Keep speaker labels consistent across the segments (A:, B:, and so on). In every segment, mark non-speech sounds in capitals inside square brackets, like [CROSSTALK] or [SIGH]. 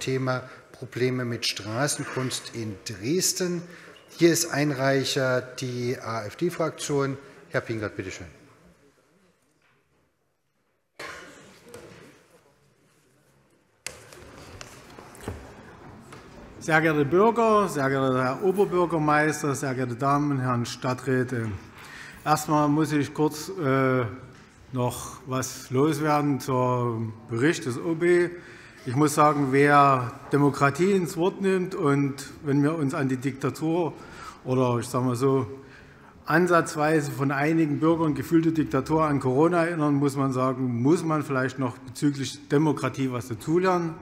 A: Thema Probleme mit Straßenkunst in Dresden. Hier ist Einreicher die AfD-Fraktion. Herr Pinkert, bitte schön.
B: Sehr geehrte Bürger, sehr geehrter Herr Oberbürgermeister, sehr geehrte Damen und Herren Stadträte! Erst einmal muss ich kurz äh, noch etwas loswerden zum Bericht des OB. Ich muss sagen, wer Demokratie ins Wort nimmt und wenn wir uns an die Diktatur oder ich sage mal so ansatzweise von einigen Bürgern gefühlte Diktatur an Corona erinnern, muss man sagen, muss man vielleicht noch bezüglich Demokratie etwas dazulernen.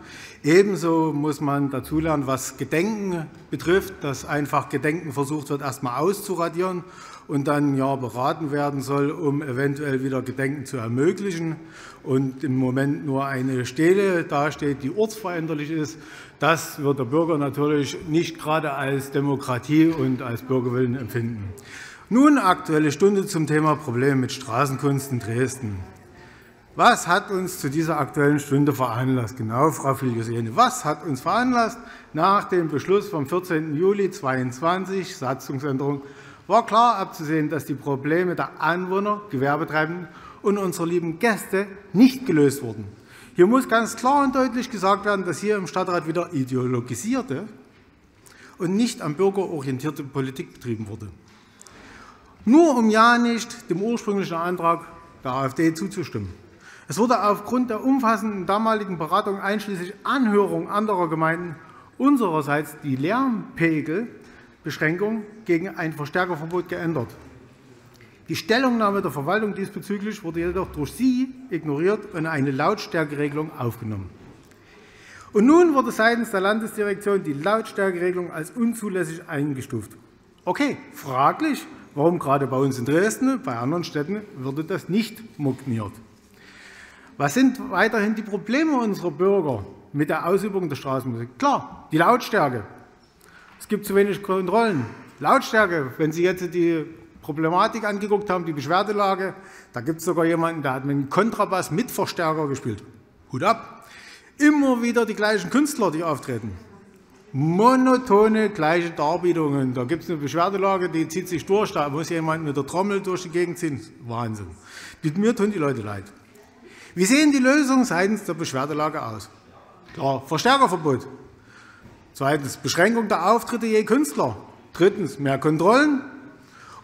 B: Ebenso muss man dazulernen, was Gedenken betrifft, dass einfach Gedenken versucht wird, erst einmal auszuradieren und dann ja beraten werden soll, um eventuell wieder Gedenken zu ermöglichen und im Moment nur eine Stele dasteht, die ortsveränderlich ist. Das wird der Bürger natürlich nicht gerade als Demokratie und als Bürgerwillen empfinden. Nun Aktuelle Stunde zum Thema Probleme mit Straßenkunst in Dresden. Was hat uns zu dieser Aktuellen Stunde veranlasst? Genau, Frau Filiusene, was hat uns veranlasst? Nach dem Beschluss vom 14. Juli 2022, Satzungsänderung, war klar abzusehen, dass die Probleme der Anwohner, Gewerbetreibenden und unserer lieben Gäste nicht gelöst wurden. Hier muss ganz klar und deutlich gesagt werden, dass hier im Stadtrat wieder ideologisierte und nicht am Bürger orientierte Politik betrieben wurde nur um ja nicht dem ursprünglichen Antrag der AfD zuzustimmen. Es wurde aufgrund der umfassenden damaligen Beratung einschließlich Anhörung anderer Gemeinden unsererseits die Lärmpegelbeschränkung gegen ein Verstärkerverbot geändert. Die Stellungnahme der Verwaltung diesbezüglich wurde jedoch durch Sie ignoriert und eine Lautstärkeregelung aufgenommen. Und nun wurde seitens der Landesdirektion die Lautstärkeregelung als unzulässig eingestuft. Okay, fraglich, Warum gerade bei uns in Dresden? Bei anderen Städten würde das nicht moniert. Was sind weiterhin die Probleme unserer Bürger mit der Ausübung der Straßenmusik? Klar, die Lautstärke. Es gibt zu wenig Kontrollen. Lautstärke, wenn Sie jetzt die Problematik angeguckt haben, die Beschwerdelage, da gibt es sogar jemanden, der hat mit einem Kontrabass mit Verstärker gespielt. Hut ab. Immer wieder die gleichen Künstler, die auftreten monotone gleiche Darbietungen. Da gibt es eine Beschwerdelage, die zieht sich durch. Da muss jemand mit der Trommel durch die Gegend ziehen. Wahnsinn. Mit mir tun die Leute leid. Wie sehen die Lösungen seitens der Beschwerdelage aus? Klar, Verstärkerverbot. Zweitens, Beschränkung der Auftritte je Künstler. Drittens, mehr Kontrollen.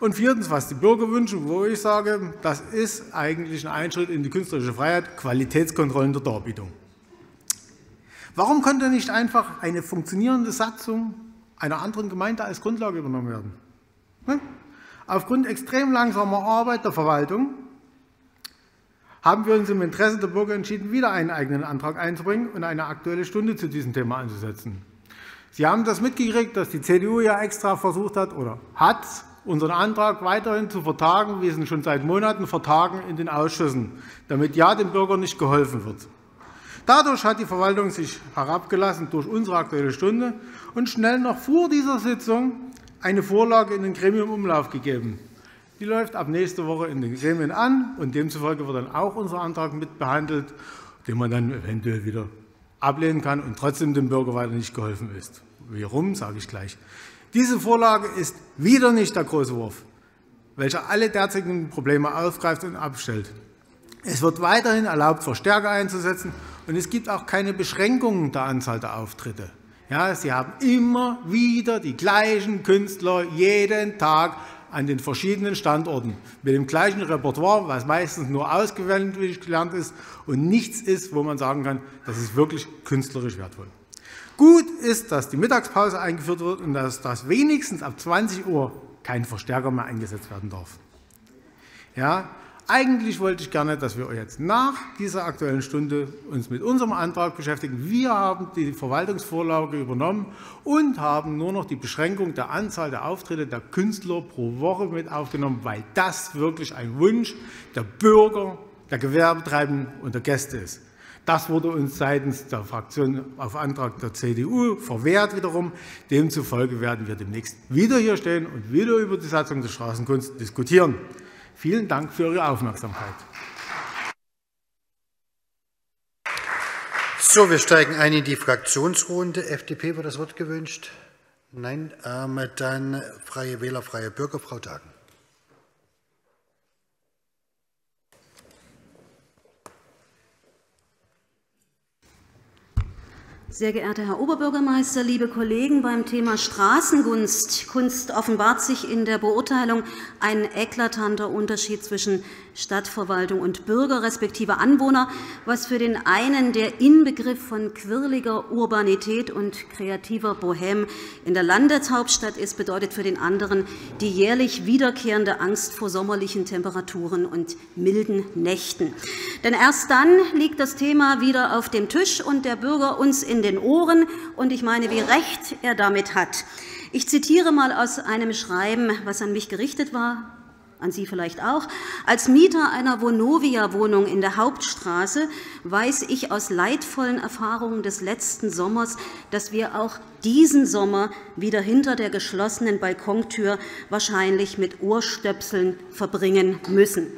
B: Und viertens, was die Bürger wünschen, wo ich sage, das ist eigentlich ein Einschritt in die künstlerische Freiheit, Qualitätskontrollen der Darbietung. Warum konnte nicht einfach eine funktionierende Satzung einer anderen Gemeinde als Grundlage übernommen werden? Hm? Aufgrund extrem langsamer Arbeit der Verwaltung haben wir uns im Interesse der Bürger entschieden, wieder einen eigenen Antrag einzubringen und eine Aktuelle Stunde zu diesem Thema anzusetzen. Sie haben das mitgekriegt, dass die CDU ja extra versucht hat oder hat, unseren Antrag weiterhin zu vertagen. Wir sind schon seit Monaten vertagen in den Ausschüssen, damit ja den Bürgern nicht geholfen wird. Dadurch hat die Verwaltung sich herabgelassen durch unsere Aktuelle Stunde und schnell noch vor dieser Sitzung eine Vorlage in den Gremiumumlauf gegeben. Die läuft ab nächster Woche in den Gremien an, und demzufolge wird dann auch unser Antrag mitbehandelt, den man dann eventuell wieder ablehnen kann und trotzdem dem Bürger weiter nicht geholfen ist. Warum, sage ich gleich. Diese Vorlage ist wieder nicht der große Wurf, welcher alle derzeitigen Probleme aufgreift und abstellt. Es wird weiterhin erlaubt, Verstärker einzusetzen und es gibt auch keine Beschränkungen der Anzahl der Auftritte. Ja, Sie haben immer wieder die gleichen Künstler jeden Tag an den verschiedenen Standorten mit dem gleichen Repertoire, was meistens nur ausgewählt gelernt ist und nichts ist, wo man sagen kann, das ist wirklich künstlerisch wertvoll. Gut ist, dass die Mittagspause eingeführt wird und dass, dass wenigstens ab 20 Uhr kein Verstärker mehr eingesetzt werden darf. Ja, eigentlich wollte ich gerne, dass wir jetzt nach dieser Aktuellen Stunde uns mit unserem Antrag beschäftigen. Wir haben die Verwaltungsvorlage übernommen und haben nur noch die Beschränkung der Anzahl der Auftritte der Künstler pro Woche mit aufgenommen, weil das wirklich ein Wunsch der Bürger, der Gewerbetreibenden und der Gäste ist. Das wurde uns seitens der Fraktion auf Antrag der CDU verwehrt wiederum. Demzufolge werden wir demnächst wieder hier stehen und wieder über die Satzung der Straßenkunst diskutieren. Vielen Dank für Ihre Aufmerksamkeit.
A: So, wir steigen ein in die Fraktionsrunde. FDP wird das Wort gewünscht? Nein. Ähm, dann Freie Wähler, Freie Bürger, Frau Dagen.
C: Sehr geehrter Herr Oberbürgermeister, liebe Kollegen, beim Thema Straßenkunst Kunst offenbart sich in der Beurteilung ein eklatanter Unterschied zwischen Stadtverwaltung und Bürger respektive Anwohner, was für den einen der Inbegriff von quirliger Urbanität und kreativer Bohem in der Landeshauptstadt ist, bedeutet für den anderen die jährlich wiederkehrende Angst vor sommerlichen Temperaturen und milden Nächten. Denn erst dann liegt das Thema wieder auf dem Tisch und der Bürger uns in den Ohren, und ich meine, wie recht er damit hat. Ich zitiere mal aus einem Schreiben, was an mich gerichtet war, an Sie vielleicht auch. Als Mieter einer Vonovia-Wohnung in der Hauptstraße weiß ich aus leidvollen Erfahrungen des letzten Sommers, dass wir auch diesen Sommer wieder hinter der geschlossenen Balkontür wahrscheinlich mit Ohrstöpseln verbringen müssen.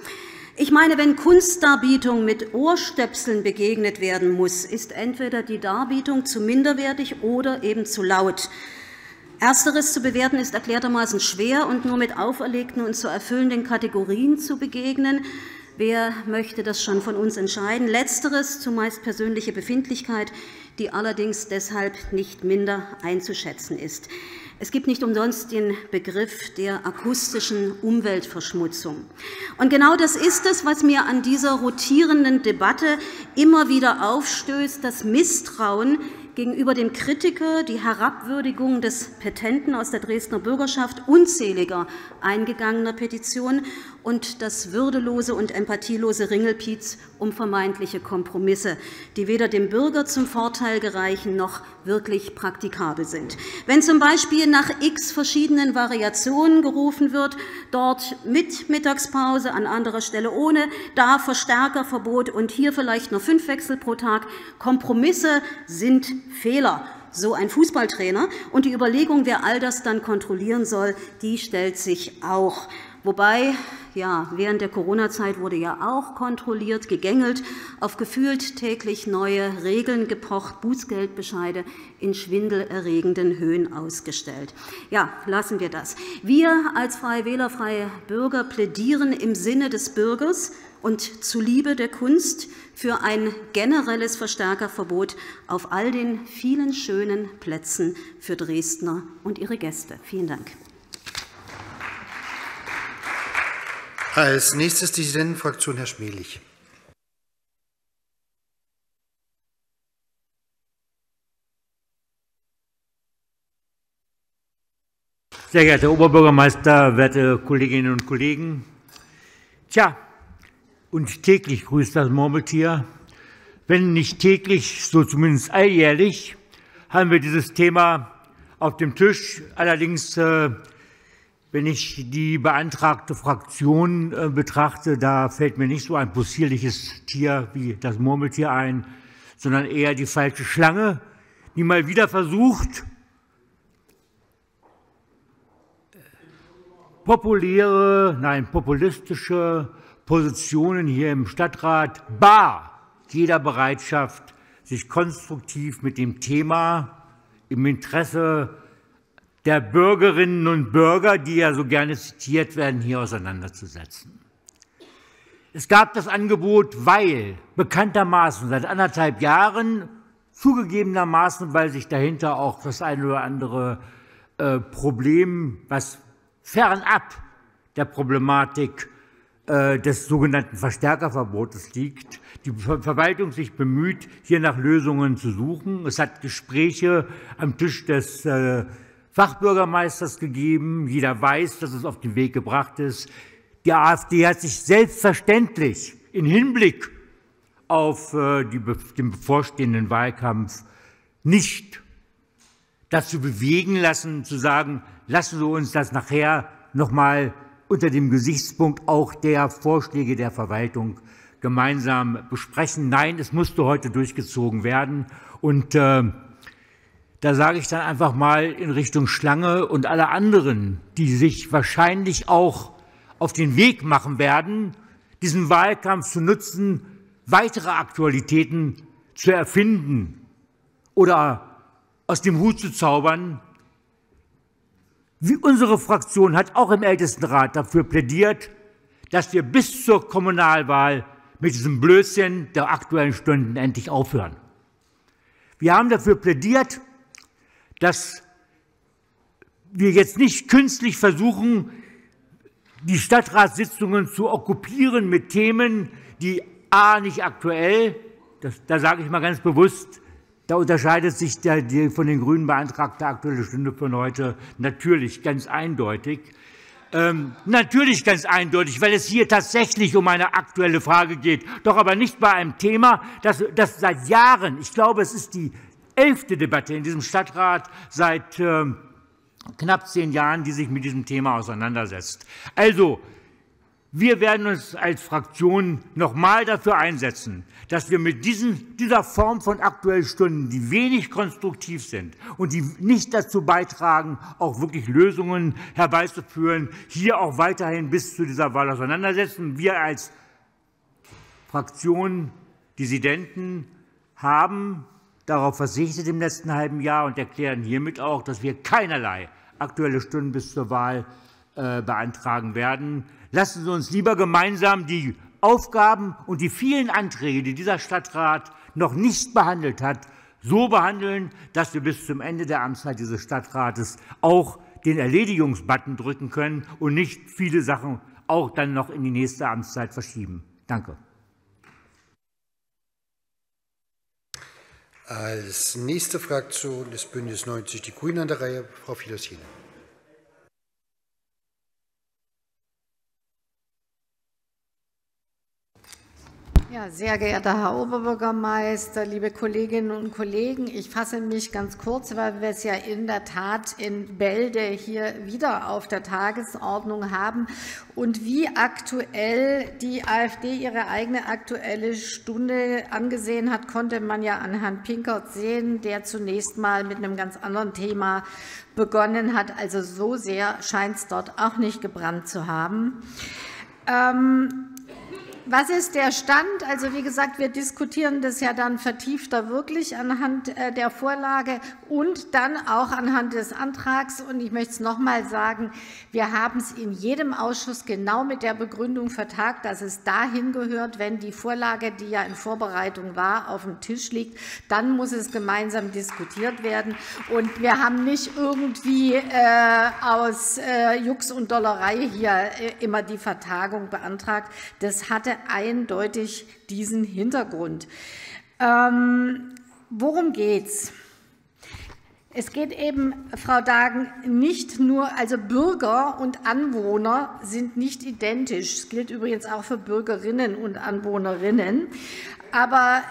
C: Ich meine, wenn Kunstdarbietung mit Ohrstöpseln begegnet werden muss, ist entweder die Darbietung zu minderwertig oder eben zu laut. Ersteres zu bewerten ist erklärtermaßen schwer und nur mit auferlegten und zu erfüllenden Kategorien zu begegnen. Wer möchte das schon von uns entscheiden? Letzteres, zumeist persönliche Befindlichkeit, die allerdings deshalb nicht minder einzuschätzen ist. Es gibt nicht umsonst den Begriff der akustischen Umweltverschmutzung. Und genau das ist es, was mir an dieser rotierenden Debatte immer wieder aufstößt, das Misstrauen gegenüber dem Kritiker die Herabwürdigung des Petenten aus der Dresdner Bürgerschaft unzähliger eingegangener Petitionen und das würdelose und empathielose Ringelpiez um vermeintliche Kompromisse, die weder dem Bürger zum Vorteil gereichen noch wirklich praktikabel sind. Wenn zum Beispiel nach x verschiedenen Variationen gerufen wird, dort mit Mittagspause, an anderer Stelle ohne, da Verstärkerverbot und hier vielleicht nur fünf Wechsel pro Tag, Kompromisse sind Fehler so ein Fußballtrainer. Und die Überlegung, wer all das dann kontrollieren soll, die stellt sich auch. Wobei, ja, während der Corona-Zeit wurde ja auch kontrolliert, gegängelt, auf gefühlt täglich neue Regeln gepocht, Bußgeldbescheide in schwindelerregenden Höhen ausgestellt. Ja, lassen wir das. Wir als Freie Wähler, Freie Bürger plädieren im Sinne des Bürgers und zuliebe der Kunst für ein generelles Verstärkerverbot auf all den vielen schönen Plätzen für Dresdner und ihre Gäste. Vielen Dank.
A: Als nächstes die Dissidenten-Fraktion, Herr Schmelich.
D: Sehr geehrter Oberbürgermeister, werte Kolleginnen und Kollegen! Tja, und täglich grüßt das Murmeltier. Wenn nicht täglich, so zumindest alljährlich, haben wir dieses Thema auf dem Tisch. Allerdings äh, wenn ich die beantragte Fraktion äh, betrachte, da fällt mir nicht so ein possierliches Tier wie das Murmeltier ein, sondern eher die falsche Schlange, die mal wieder versucht, populäre, nein, populistische Positionen hier im Stadtrat bar jeder Bereitschaft, sich konstruktiv mit dem Thema im Interesse der Bürgerinnen und Bürger, die ja so gerne zitiert werden, hier auseinanderzusetzen. Es gab das Angebot, weil bekanntermaßen seit anderthalb Jahren, zugegebenermaßen, weil sich dahinter auch das eine oder andere äh, Problem, was fernab der Problematik äh, des sogenannten Verstärkerverbotes liegt, die Verwaltung sich bemüht, hier nach Lösungen zu suchen. Es hat Gespräche am Tisch des äh, Fachbürgermeisters gegeben. Jeder weiß, dass es auf den Weg gebracht ist. Die AfD hat sich selbstverständlich in Hinblick auf äh, die, den bevorstehenden Wahlkampf nicht dazu bewegen lassen, zu sagen, lassen Sie uns das nachher noch mal unter dem Gesichtspunkt auch der Vorschläge der Verwaltung gemeinsam besprechen. Nein, es musste heute durchgezogen werden. Und äh, da sage ich dann einfach mal in Richtung Schlange und alle anderen, die sich wahrscheinlich auch auf den Weg machen werden, diesen Wahlkampf zu nutzen, weitere Aktualitäten zu erfinden oder aus dem Hut zu zaubern. Wie unsere Fraktion hat auch im Ältestenrat dafür plädiert, dass wir bis zur Kommunalwahl mit diesem Blödsinn der Aktuellen Stunden endlich aufhören. Wir haben dafür plädiert, dass wir jetzt nicht künstlich versuchen, die Stadtratssitzungen zu okkupieren mit Themen, die a nicht aktuell, das, da sage ich mal ganz bewusst, da unterscheidet sich der, die von den Grünen beantragte Aktuelle Stunde von heute natürlich ganz eindeutig. Ähm, natürlich ganz eindeutig, weil es hier tatsächlich um eine aktuelle Frage geht, doch aber nicht bei einem Thema, das, das seit Jahren, ich glaube, es ist die elfte Debatte in diesem Stadtrat seit äh, knapp zehn Jahren, die sich mit diesem Thema auseinandersetzt. Also, wir werden uns als Fraktion noch mal dafür einsetzen, dass wir mit diesen, dieser Form von Aktuellen Stunden, die wenig konstruktiv sind und die nicht dazu beitragen, auch wirklich Lösungen herbeizuführen, hier auch weiterhin bis zu dieser Wahl auseinandersetzen. Wir als Fraktion Dissidenten haben darauf verzichtet im letzten halben Jahr und erklären hiermit auch, dass wir keinerlei Aktuelle Stunden bis zur Wahl äh, beantragen werden. Lassen Sie uns lieber gemeinsam die Aufgaben und die vielen Anträge, die dieser Stadtrat noch nicht behandelt hat, so behandeln, dass wir bis zum Ende der Amtszeit dieses Stadtrates auch den Erledigungsbutton drücken können und nicht viele Sachen auch dann noch in die nächste Amtszeit verschieben. Danke.
A: Als nächste Fraktion des Bündnis 90 Die Grünen an der Reihe, Frau Filossine.
E: Ja, sehr geehrter Herr Oberbürgermeister, liebe Kolleginnen und Kollegen, ich fasse mich ganz kurz, weil wir es ja in der Tat in Bälde hier wieder auf der Tagesordnung haben. Und wie aktuell die AfD ihre eigene Aktuelle Stunde angesehen hat, konnte man ja an Herrn Pinkert sehen, der zunächst mal mit einem ganz anderen Thema begonnen hat. Also so sehr scheint es dort auch nicht gebrannt zu haben. Ähm, was ist der Stand? Also wie gesagt, wir diskutieren das ja dann vertiefter wirklich anhand äh, der Vorlage und dann auch anhand des Antrags. Und ich möchte es noch einmal sagen, wir haben es in jedem Ausschuss genau mit der Begründung vertagt, dass es dahin gehört, wenn die Vorlage, die ja in Vorbereitung war, auf dem Tisch liegt, dann muss es gemeinsam diskutiert werden. Und wir haben nicht irgendwie äh, aus äh, Jux und Dollerei hier äh, immer die Vertagung beantragt. Das hatte eindeutig diesen Hintergrund. Ähm, worum geht's? Es geht eben, Frau Dagen, nicht nur, also Bürger und Anwohner sind nicht identisch. Das gilt übrigens auch für Bürgerinnen und Anwohnerinnen. Aber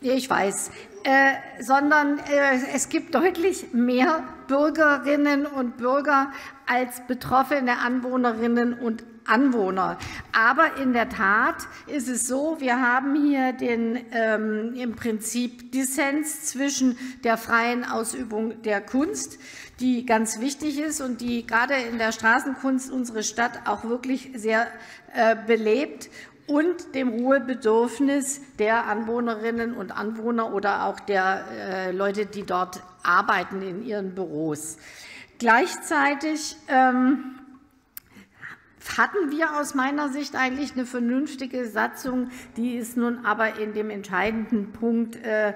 E: ich weiß, äh, sondern äh, es gibt deutlich mehr Bürgerinnen und Bürger als betroffene Anwohnerinnen und Anwohner. Aber in der Tat ist es so, wir haben hier den ähm, im Prinzip Dissens zwischen der freien Ausübung der Kunst, die ganz wichtig ist und die gerade in der Straßenkunst unsere Stadt auch wirklich sehr äh, belebt und dem Ruhebedürfnis der Anwohnerinnen und Anwohner oder auch der äh, Leute, die dort arbeiten in ihren Büros. Gleichzeitig ähm, hatten wir aus meiner Sicht eigentlich eine vernünftige Satzung. Die ist nun aber in dem entscheidenden Punkt äh,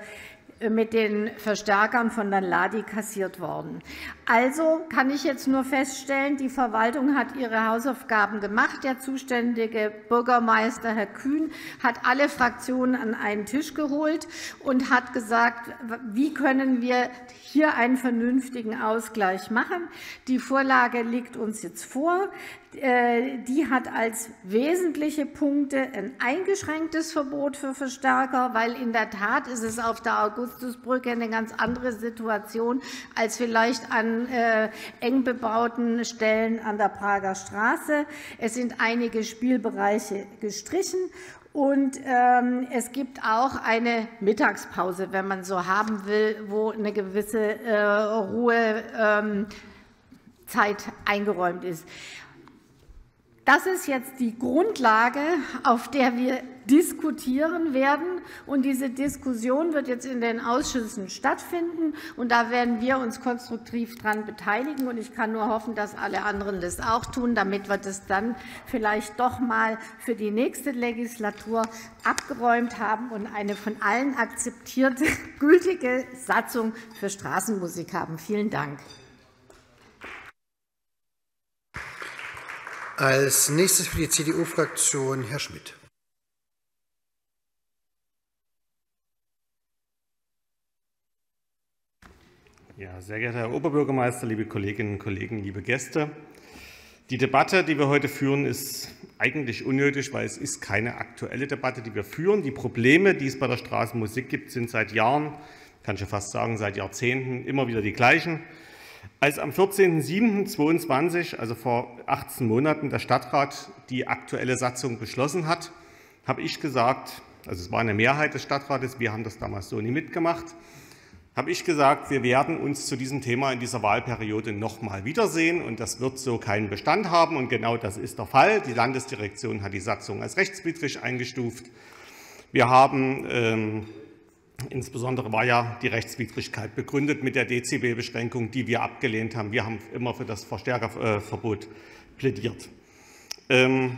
E: mit den Verstärkern von der Ladi kassiert worden. Also kann ich jetzt nur feststellen, die Verwaltung hat ihre Hausaufgaben gemacht. Der zuständige Bürgermeister, Herr Kühn, hat alle Fraktionen an einen Tisch geholt und hat gesagt, wie können wir hier einen vernünftigen Ausgleich machen. Die Vorlage liegt uns jetzt vor. Äh, die hat als wesentliche Punkte ein eingeschränktes Verbot für Verstärker, weil in der Tat ist es auf der Augustusbrücke eine ganz andere Situation als vielleicht an äh, eng bebauten Stellen an der Prager Straße. Es sind einige Spielbereiche gestrichen und ähm, es gibt auch eine Mittagspause, wenn man so haben will, wo eine gewisse äh, Ruhezeit ähm, eingeräumt ist. Das ist jetzt die Grundlage, auf der wir diskutieren werden. Und diese Diskussion wird jetzt in den Ausschüssen stattfinden. Und da werden wir uns konstruktiv daran beteiligen. Und ich kann nur hoffen, dass alle anderen das auch tun, damit wir das dann vielleicht doch mal für die nächste Legislatur abgeräumt haben und eine von allen akzeptierte, [LAUGHS] gültige Satzung für Straßenmusik haben. Vielen Dank.
A: Als nächstes für die CDU-Fraktion Herr Schmidt.
F: Ja, sehr geehrter Herr Oberbürgermeister, liebe Kolleginnen und Kollegen, liebe Gäste! Die Debatte, die wir heute führen, ist eigentlich unnötig, weil es ist keine aktuelle Debatte, die wir führen. Die Probleme, die es bei der Straßenmusik gibt, sind seit Jahren, kann ich fast sagen, seit Jahrzehnten immer wieder die gleichen. Als am 14.07.2022, also vor 18 Monaten, der Stadtrat die aktuelle Satzung beschlossen hat, habe ich gesagt, also es war eine Mehrheit des Stadtrates, wir haben das damals so nie mitgemacht, habe ich gesagt, wir werden uns zu diesem Thema in dieser Wahlperiode noch mal wiedersehen und das wird so keinen Bestand haben und genau das ist der Fall. Die Landesdirektion hat die Satzung als rechtswidrig eingestuft. Wir haben ähm, Insbesondere war ja die Rechtswidrigkeit begründet mit der Dezibelbeschränkung, die wir abgelehnt haben. Wir haben immer für das Verstärkerverbot plädiert. Ähm,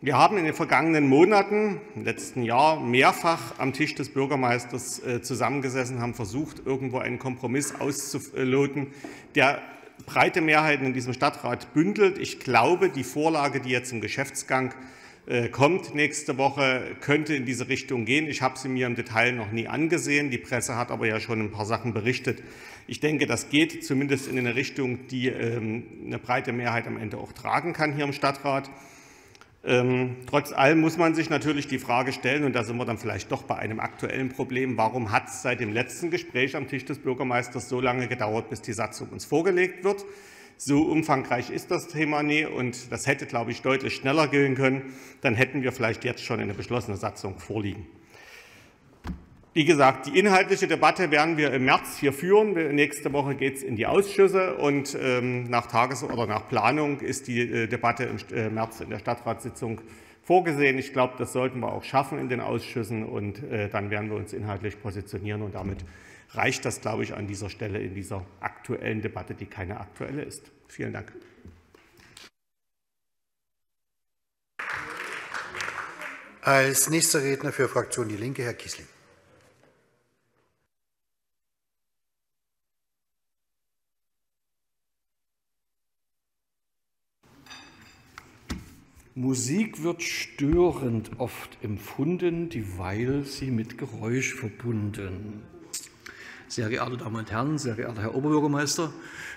F: wir haben in den vergangenen Monaten, im letzten Jahr, mehrfach am Tisch des Bürgermeisters äh, zusammengesessen, haben versucht, irgendwo einen Kompromiss auszuloten, der breite Mehrheiten in diesem Stadtrat bündelt. Ich glaube, die Vorlage, die jetzt im Geschäftsgang kommt nächste Woche, könnte in diese Richtung gehen. Ich habe sie mir im Detail noch nie angesehen. Die Presse hat aber ja schon ein paar Sachen berichtet. Ich denke, das geht zumindest in eine Richtung, die ähm, eine breite Mehrheit am Ende auch tragen kann hier im Stadtrat. Ähm, trotz allem muss man sich natürlich die Frage stellen, und da sind wir dann vielleicht doch bei einem aktuellen Problem, warum hat es seit dem letzten Gespräch am Tisch des Bürgermeisters so lange gedauert, bis die Satzung uns vorgelegt wird? So umfangreich ist das Thema nie und das hätte, glaube ich, deutlich schneller gehen können. Dann hätten wir vielleicht jetzt schon eine beschlossene Satzung vorliegen. Wie gesagt, die inhaltliche Debatte werden wir im März hier führen. Nächste Woche geht es in die Ausschüsse und ähm, nach Tages- oder nach Planung ist die äh, Debatte im äh, März in der Stadtratssitzung vorgesehen. Ich glaube, das sollten wir auch schaffen in den Ausschüssen und äh, dann werden wir uns inhaltlich positionieren und damit reicht das, glaube ich, an dieser Stelle in dieser aktuellen Debatte, die keine aktuelle ist. Vielen Dank.
A: Als nächster Redner für Fraktion Die Linke, Herr Kiesling.
G: Musik wird störend oft empfunden, dieweil sie mit Geräusch verbunden. Sehr geehrte Damen und Herren, sehr geehrter Herr Oberbürgermeister,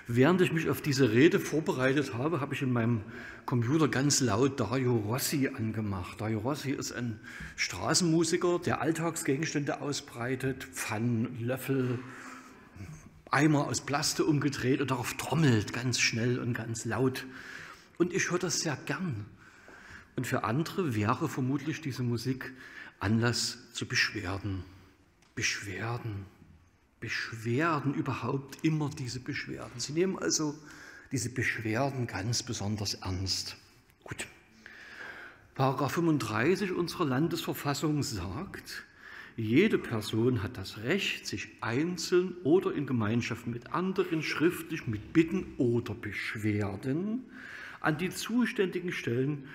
G: während ich mich auf diese Rede vorbereitet habe, habe ich in meinem Computer ganz laut Dario Rossi angemacht. Dario Rossi ist ein Straßenmusiker, der Alltagsgegenstände ausbreitet, Pfannen, Löffel, Eimer aus Plaste umgedreht und darauf trommelt, ganz schnell und ganz laut. Und ich höre das sehr gern. Und für andere wäre vermutlich diese Musik Anlass zu Beschwerden. Beschwerden. Beschwerden überhaupt immer diese Beschwerden. Sie nehmen also diese Beschwerden ganz besonders ernst. Gut. Paragraph 35 unserer Landesverfassung sagt, jede Person hat das Recht, sich einzeln oder in Gemeinschaft mit anderen schriftlich mit Bitten oder Beschwerden an die zuständigen Stellen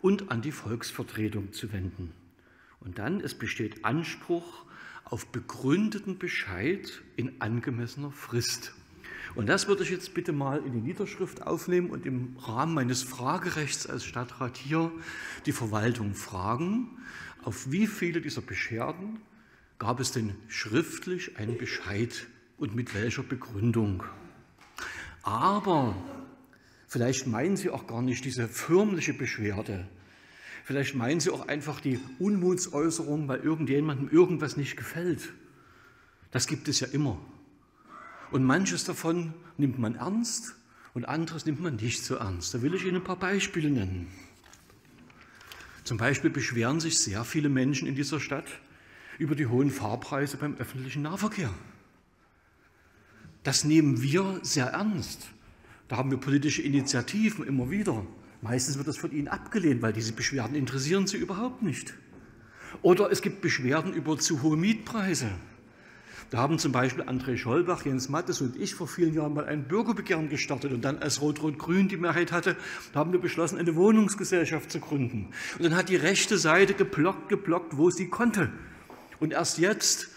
G: und an die Volksvertretung zu wenden. Und dann, es besteht Anspruch auf begründeten Bescheid in angemessener Frist. Und das würde ich jetzt bitte mal in die Niederschrift aufnehmen und im Rahmen meines Fragerechts als Stadtrat hier die Verwaltung fragen, auf wie viele dieser Beschwerden gab es denn schriftlich einen Bescheid und mit welcher Begründung. Aber vielleicht meinen Sie auch gar nicht diese förmliche Beschwerde, Vielleicht meinen Sie auch einfach die Unmutsäußerung, weil irgendjemandem irgendwas nicht gefällt. Das gibt es ja immer. Und manches davon nimmt man ernst und anderes nimmt man nicht so ernst. Da will ich Ihnen ein paar Beispiele nennen. Zum Beispiel beschweren sich sehr viele Menschen in dieser Stadt über die hohen Fahrpreise beim öffentlichen Nahverkehr. Das nehmen wir sehr ernst. Da haben wir politische Initiativen immer wieder Meistens wird das von Ihnen abgelehnt, weil diese Beschwerden interessieren Sie überhaupt nicht. Oder es gibt Beschwerden über zu hohe Mietpreise. Da haben zum Beispiel André Schollbach, Jens Mattes und ich vor vielen Jahren mal ein Bürgerbegehren gestartet und dann, als Rot-Rot-Grün die Mehrheit hatte, haben wir beschlossen, eine Wohnungsgesellschaft zu gründen. Und dann hat die rechte Seite geblockt, geblockt, wo sie konnte. Und erst jetzt,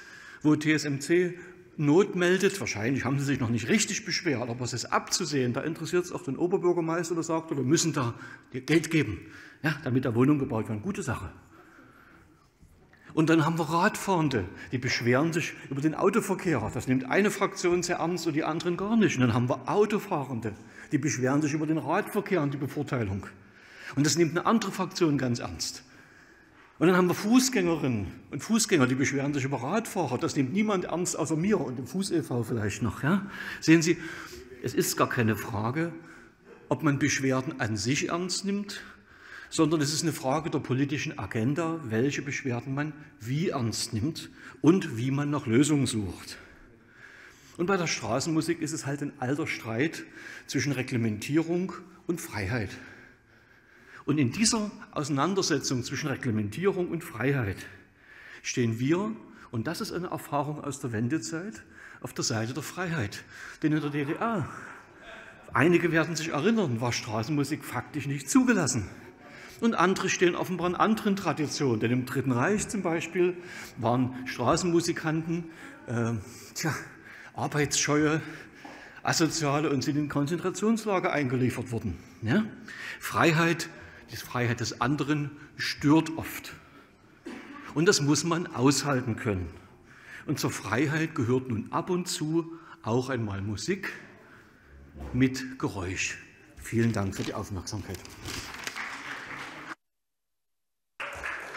G: wo TSMC Not meldet, wahrscheinlich haben sie sich noch nicht richtig beschwert, aber es ist abzusehen, da interessiert es auch den Oberbürgermeister, der sagt, wir müssen da Geld geben, ja, damit da Wohnungen gebaut werden. Gute Sache. Und dann haben wir Radfahrende, die beschweren sich über den Autoverkehr. Das nimmt eine Fraktion sehr ernst und die anderen gar nicht. Und dann haben wir Autofahrende, die beschweren sich über den Radverkehr und die Bevorteilung. Und das nimmt eine andere Fraktion ganz ernst. Und dann haben wir Fußgängerinnen und Fußgänger, die beschweren sich über Radfahrer. Das nimmt niemand ernst, außer mir und dem Fuß-EV vielleicht noch. Ja? Sehen Sie, es ist gar keine Frage, ob man Beschwerden an sich ernst nimmt sondern es ist eine Frage der politischen Agenda, welche Beschwerden man wie ernst nimmt und wie man nach Lösungen sucht. Und bei der Straßenmusik ist es halt ein alter Streit zwischen Reglementierung und Freiheit. Und in dieser Auseinandersetzung zwischen Reglementierung und Freiheit stehen wir, und das ist eine Erfahrung aus der Wendezeit, auf der Seite der Freiheit. Denn in der DDR, einige werden sich erinnern, war Straßenmusik faktisch nicht zugelassen und andere stehen offenbar in anderen Traditionen. Denn im Dritten Reich zum Beispiel waren Straßenmusikanten äh, tja, arbeitsscheue, asoziale und sind in Konzentrationslager eingeliefert worden. Ja? Freiheit, die Freiheit des anderen stört oft. Und das muss man aushalten können. Und zur Freiheit gehört nun ab und zu auch einmal Musik mit Geräusch. Vielen Dank für die Aufmerksamkeit.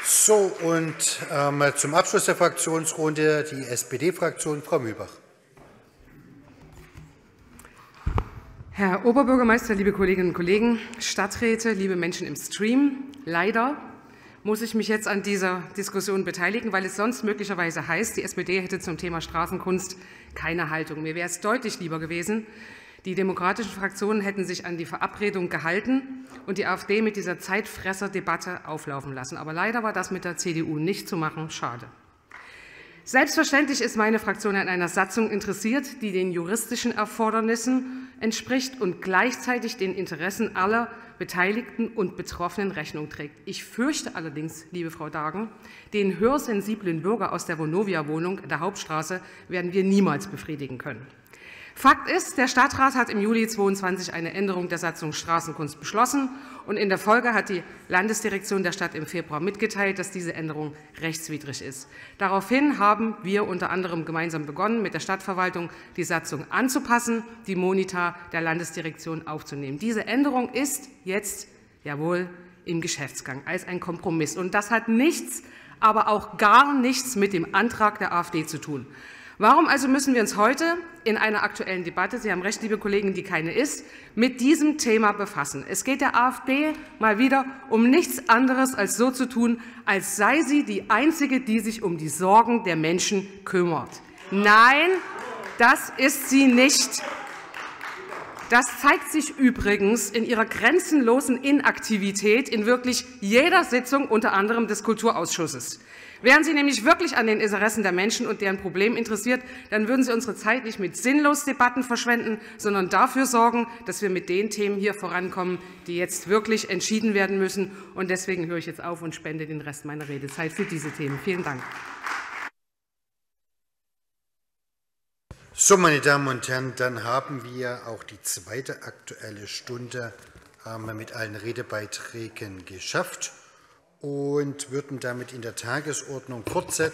A: So, und ähm, zum Abschluss der Fraktionsrunde die SPD-Fraktion, Frau Mühlbach.
H: Herr Oberbürgermeister, liebe Kolleginnen und Kollegen, Stadträte, liebe Menschen im Stream, leider muss ich mich jetzt an dieser Diskussion beteiligen, weil es sonst möglicherweise heißt, die SPD hätte zum Thema Straßenkunst keine Haltung. Mir wäre es deutlich lieber gewesen, die demokratischen Fraktionen hätten sich an die Verabredung gehalten und die AfD mit dieser Zeitfresserdebatte auflaufen lassen. Aber leider war das mit der CDU nicht zu machen. Schade. Selbstverständlich ist meine Fraktion an einer Satzung interessiert, die den juristischen Erfordernissen entspricht und gleichzeitig den Interessen aller Beteiligten und Betroffenen Rechnung trägt. Ich fürchte allerdings, liebe Frau Dagen, den hörsensiblen Bürger aus der Vonovia-Wohnung der Hauptstraße werden wir niemals befriedigen können. Fakt ist, der Stadtrat hat im Juli 2022 eine Änderung der Satzung Straßenkunst beschlossen, und in der Folge hat die Landesdirektion der Stadt im Februar mitgeteilt, dass diese Änderung rechtswidrig ist. Daraufhin haben wir unter anderem gemeinsam begonnen, mit der Stadtverwaltung die Satzung anzupassen, die Monita der Landesdirektion aufzunehmen. Diese Änderung ist jetzt jawohl im Geschäftsgang als ein Kompromiss. Und das hat nichts, aber auch gar nichts mit dem Antrag der AfD zu tun. Warum also müssen wir uns heute in einer aktuellen Debatte, Sie haben recht, liebe Kollegen, die keine ist, mit diesem Thema befassen? Es geht der AfD mal wieder um nichts anderes als so zu tun, als sei sie die Einzige, die sich um die Sorgen der Menschen kümmert. Nein, das ist sie nicht. Das zeigt sich übrigens in ihrer grenzenlosen Inaktivität in wirklich jeder Sitzung, unter anderem des Kulturausschusses. Wären Sie nämlich wirklich an den Interessen der Menschen und deren Problemen interessiert, dann würden Sie unsere Zeit nicht mit sinnlos Debatten verschwenden, sondern dafür sorgen, dass wir mit den Themen hier vorankommen, die jetzt wirklich entschieden werden müssen. Und deswegen höre ich jetzt auf und spende den Rest meiner Redezeit für diese Themen. Vielen Dank.
A: So, meine Damen und Herren, dann haben wir auch die zweite Aktuelle Stunde mit allen Redebeiträgen geschafft und würden damit in der Tagesordnung fortsetzen.